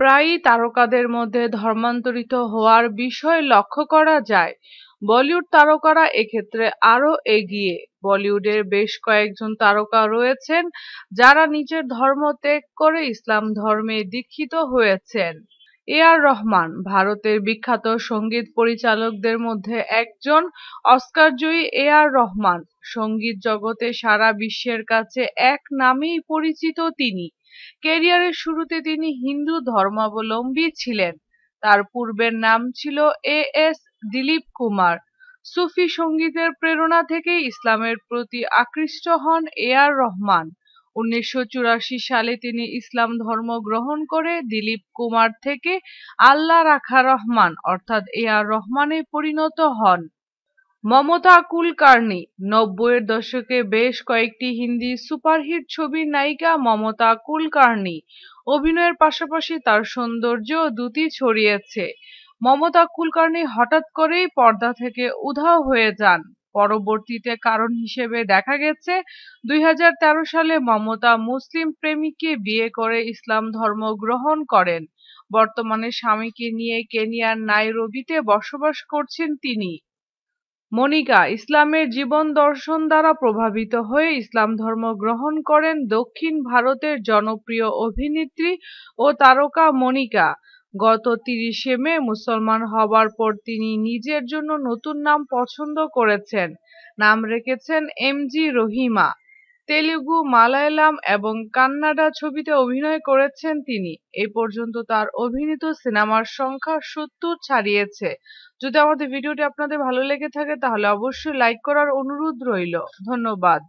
প্রায়ই তারকাদের মধ্যে ধর্মান্তরিত হওয়ার বিষয় লক্ষ্য করা যায়। বলিউড তারকারা এক্ষেত্রে আরও এগিয়ে। বলিউডের বেশ কয়েকজন তারকা রয়েছেন যারা নিজের ধর্ম ত্যাগ করে ইসলাম ধর্মে দীক্ষিত হয়েছেন। এ আর রহমান, ভারতের বিখ্যাত সংগীত পরিচালকদের মধ্যে একজন অস্কারজয়ী এ আর রহমান। সংগীত জগতে সারা বিশ্বের কাছে এক নামেই পরিচিত তিনি। কেরিয়ারের শুরুতে তিনি হিন্দু ধর্মাবলম্বী ছিলেন। তার পূর্বের নাম ছিল এ এস দিলীপ কুমার। সুফি সঙ্গীতের প্রেরণা থেকে ইসলামের প্রতি আকৃষ্ট হন এ আর রহমান। উনিশশো চুরাশি সালে তিনি ইসলাম ধর্ম গ্রহণ করে দিলীপ কুমার থেকে আল্লাহ রাখা রহমান, অর্থাৎ এ আর রহমানে পরিণত হন। মমতা কুলকার্নি, নব্বইয়ের দশকে বেশ কয়েকটি হিন্দি সুপারহিট ছবির নায়িকা মমতা কুলকার্নি। অভিনয়ের পাশাপাশি তার সৌন্দর্য দুটি ছড়িয়েছে। মমতা কুলকার্নি হঠাৎ করেই পর্দা থেকে উধাও হয়ে যান। পরবর্তীতে কারণ হিসেবে দেখা গেছে, দুই সালে মমতা মুসলিম প্রেমিককে বিয়ে করে ইসলাম ধর্ম গ্রহণ করেন। বর্তমানে স্বামীকে নিয়ে কেনিয়ার নাইরোবিতে বসবাস করছেন তিনি। মনিকা, ইসলামের জীবন দর্শন দ্বারা প্রভাবিত হয়ে ইসলাম ধর্ম গ্রহণ করেন দক্ষিণ ভারতের জনপ্রিয় অভিনেত্রী ও তারকা মনিকা। গত তিরিশে মে মুসলমান হবার পর তিনি নিজের জন্য নতুন নাম পছন্দ করেছেন। নাম রেখেছেন এম জি রহিমা। তেলুগু, মালায়ালাম এবং কান্নাডা ছবিতে অভিনয় করেছেন তিনি। এ পর্যন্ত তার অভিনীত সিনেমার সংখ্যা সত্তর ছাড়িয়েছে। যদি আমাদের ভিডিওটি আপনাদের ভালো লেগে থাকে তাহলে অবশ্যই লাইক করার অনুরোধ রইল। ধন্যবাদ।